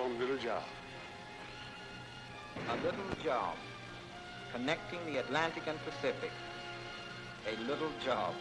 on little job. A little job connecting the Atlantic and Pacific. A little job.